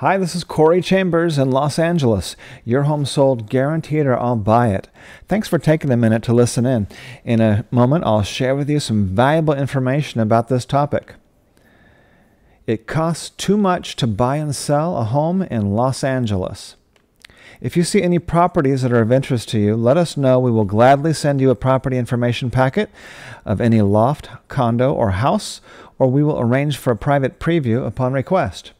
Hi, this is Corey Chambers in Los Angeles. Your home sold guaranteed or I'll buy it. Thanks for taking a minute to listen in. In a moment, I'll share with you some valuable information about this topic. It costs too much to buy and sell a home in Los Angeles. If you see any properties that are of interest to you, let us know. We will gladly send you a property information packet of any loft, condo, or house, or we will arrange for a private preview upon request.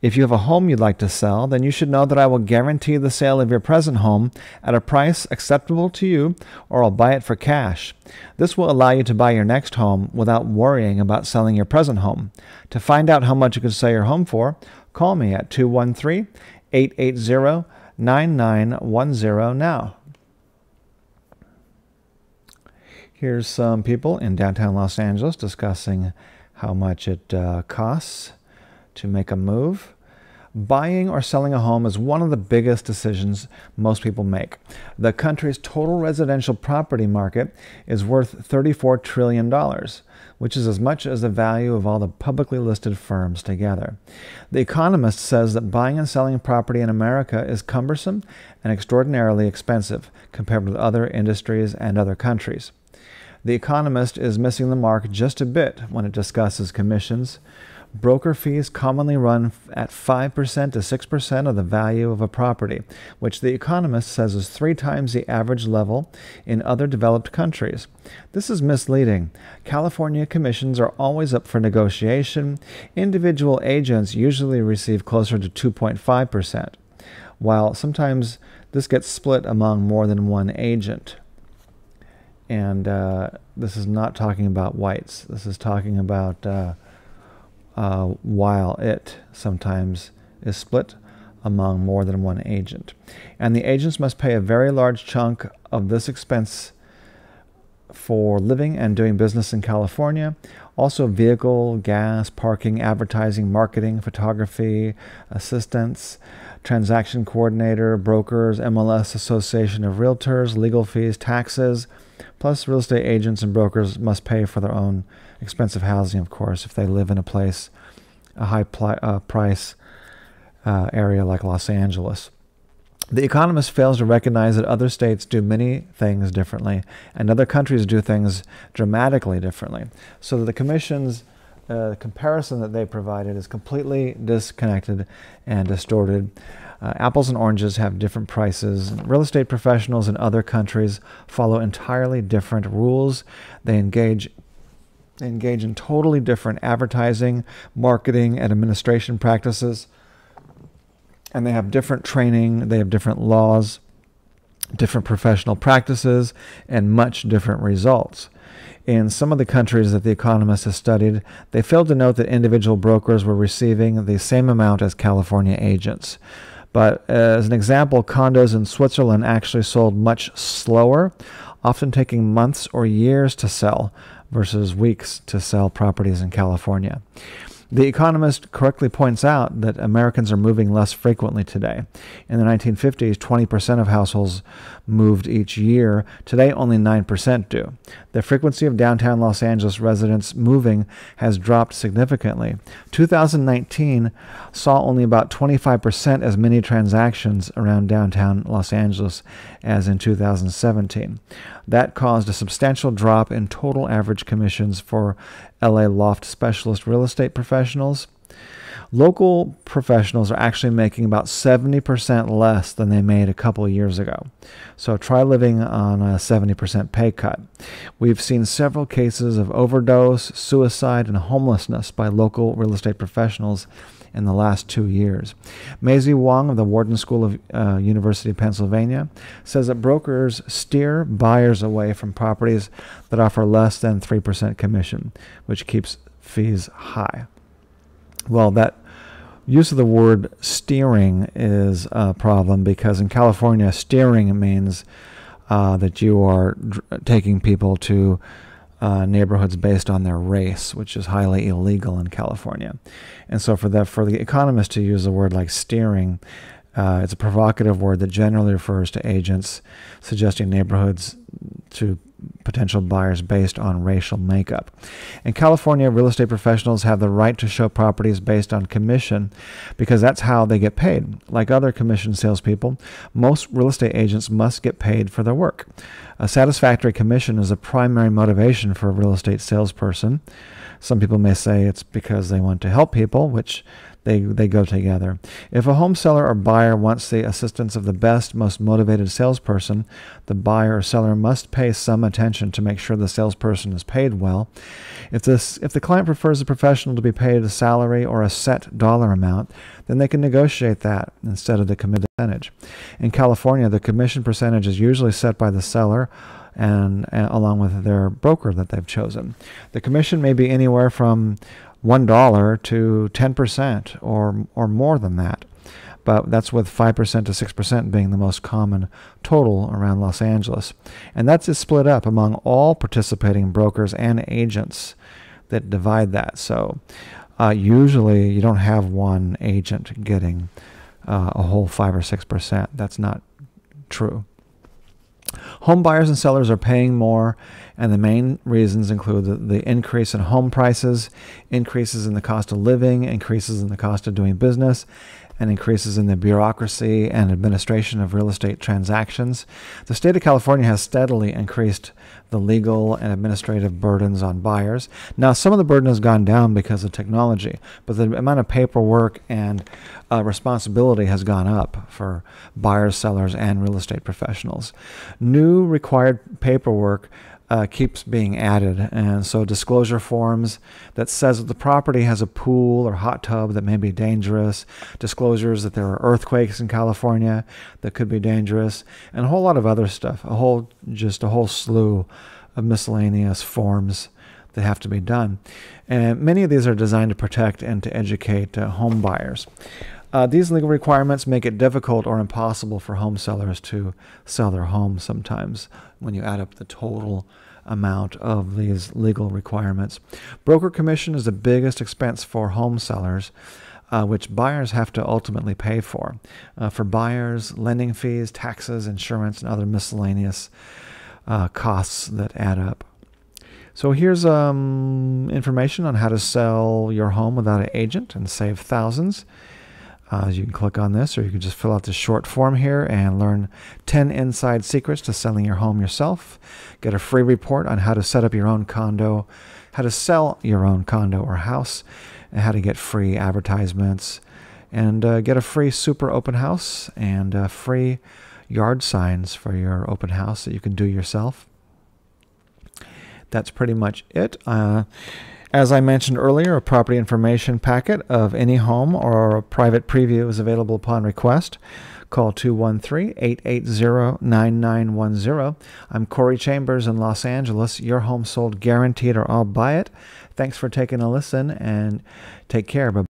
If you have a home you'd like to sell, then you should know that I will guarantee the sale of your present home at a price acceptable to you, or I'll buy it for cash. This will allow you to buy your next home without worrying about selling your present home. To find out how much you can sell your home for, call me at 213 880 9910 now. Here's some people in downtown Los Angeles discussing how much it uh, costs to make a move. Buying or selling a home is one of the biggest decisions most people make. The country's total residential property market is worth $34 trillion, which is as much as the value of all the publicly listed firms together. The Economist says that buying and selling property in America is cumbersome and extraordinarily expensive compared with other industries and other countries. The Economist is missing the mark just a bit when it discusses commissions Broker fees commonly run at 5% to 6% of the value of a property, which The Economist says is three times the average level in other developed countries. This is misleading. California commissions are always up for negotiation. Individual agents usually receive closer to 2.5%, while sometimes this gets split among more than one agent. And uh, this is not talking about whites. This is talking about uh, uh, while it sometimes is split among more than one agent. And the agents must pay a very large chunk of this expense for living and doing business in California. Also, vehicle, gas, parking, advertising, marketing, photography, assistance, transaction coordinator, brokers, MLS Association of Realtors, legal fees, taxes. Plus, real estate agents and brokers must pay for their own expensive housing, of course, if they live in a place, a high uh, price uh, area like Los Angeles. The Economist fails to recognize that other states do many things differently and other countries do things dramatically differently. So the Commission's uh, comparison that they provided is completely disconnected and distorted. Uh, apples and oranges have different prices. Real estate professionals in other countries follow entirely different rules. They engage they engage in totally different advertising, marketing, and administration practices. And they have different training, they have different laws, different professional practices, and much different results. In some of the countries that The Economist has studied, they failed to note that individual brokers were receiving the same amount as California agents. But as an example, condos in Switzerland actually sold much slower, often taking months or years to sell versus weeks to sell properties in California. The Economist correctly points out that Americans are moving less frequently today. In the 1950s, 20% of households moved each year. Today, only 9% do. The frequency of downtown Los Angeles residents moving has dropped significantly. 2019 saw only about 25% as many transactions around downtown Los Angeles as in 2017. That caused a substantial drop in total average commissions for LA loft specialist real estate professionals. Local professionals are actually making about 70% less than they made a couple years ago. So try living on a 70% pay cut. We've seen several cases of overdose, suicide, and homelessness by local real estate professionals in the last two years. Maisy Wong of the Wharton School of uh, University of Pennsylvania says that brokers steer buyers away from properties that offer less than 3% commission, which keeps fees high. Well, that use of the word steering is a problem because in California, steering means uh, that you are taking people to uh, neighborhoods based on their race, which is highly illegal in California. And so, for the for the economist to use a word like steering, uh, it's a provocative word that generally refers to agents suggesting neighborhoods to potential buyers based on racial makeup. In California, real estate professionals have the right to show properties based on commission because that's how they get paid. Like other commission salespeople, most real estate agents must get paid for their work. A satisfactory commission is a primary motivation for a real estate salesperson. Some people may say it's because they want to help people, which they, they go together. If a home seller or buyer wants the assistance of the best, most motivated salesperson, the buyer or seller must pay some attention to make sure the salesperson is paid well. If, this, if the client prefers a professional to be paid a salary or a set dollar amount, then they can negotiate that instead of the committed percentage. In California, the commission percentage is usually set by the seller and, and, along with their broker that they've chosen. The commission may be anywhere from one dollar to ten percent or or more than that. But that's with five percent to six percent being the most common total around Los Angeles, and that's split up among all participating brokers and agents that divide that. So uh, usually you don't have one agent getting uh, a whole five or six percent. That's not true. Home buyers and sellers are paying more, and the main reasons include the, the, increase in home prices, increases in the cost of living, increases in the cost of doing business, and increases in the bureaucracy and administration of real estate transactions. The state of California has steadily increased the legal and administrative burdens on buyers. Now, some of the burden has gone down because of technology, but the amount of paperwork and uh, responsibility has gone up for buyers, sellers, and real estate professionals. New required paperwork uh, keeps being added. And so disclosure forms that says that the property has a pool or hot tub that may be dangerous, disclosures that there are earthquakes in California that could be dangerous, and a whole lot of other stuff, a whole just a whole slew of miscellaneous forms that have to be done. And many of these are designed to protect and to educate uh, home buyers. Uh, these legal requirements make it difficult or impossible for home sellers to sell their homes sometimes when you add up the total amount of these legal requirements. Broker commission is the biggest expense for home sellers. Uh, which buyers have to ultimately pay for. Uh, for buyers, lending fees, taxes, insurance, and other miscellaneous uh, costs that add up. So here's um, information on how to sell your home without an agent and save thousands. Uh, you can click on this or you can just fill out the short form here and learn 10 inside secrets to selling your home yourself. Get a free report on how to set up your own condo, how to sell your own condo or house, and how to get free advertisements, and uh, get a free super open house and uh, free yard signs for your open house that you can do yourself. That's pretty much it. As I mentioned earlier, a property information packet of any home or a private preview is available upon request. Call 213 880 9910. I'm Corey Chambers in Los Angeles. Your home sold guaranteed or I'll buy it. Thanks for taking a listen and take care. Bye.